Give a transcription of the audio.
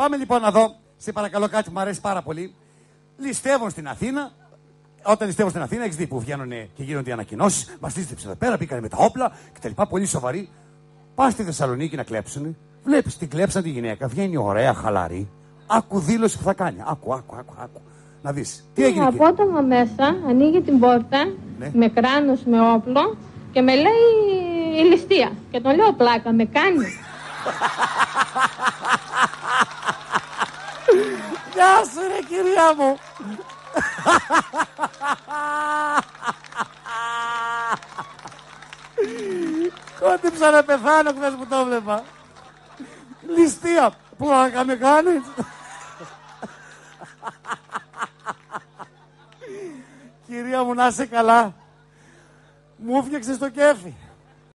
Πάμε λοιπόν να δω. Σε παρακαλώ κάτι που μου αρέσει πάρα πολύ. Ληστεύουν στην Αθήνα. Όταν ληστεύουν στην Αθήνα, έχεις δει που βγαίνουν και γίνονται οι ανακοινώσεις. Μας λύστεψε εδώ πέρα, πήγανε με τα όπλα κτλ. Πολύ σοβαροί. Πας στη Θεσσαλονίκη να κλέψουν. Βλέπεις την κλέψαν τη γυναίκα. Βγαίνει ωραία, χαλαρή. Άκου δήλωση που θα κάνει. Άκου, άκου, άκου. άκου. Να δεις. Τι έγινε. εκεί; Απότομα μέσα ανοίγει την πόρτα Ναι. με κράνος, με όπλο και με λέει η ληστεία. Και τον λέω πλάκα, με κάνει. Γεια σου ρε κυρία μου. Κόντυψα να πεθάνω χθες που το βλέπα. Ληστεία. Πλάκα με κάνεις. Κυρία μου να είσαι καλά. Μου έφτιαξες το κέφι.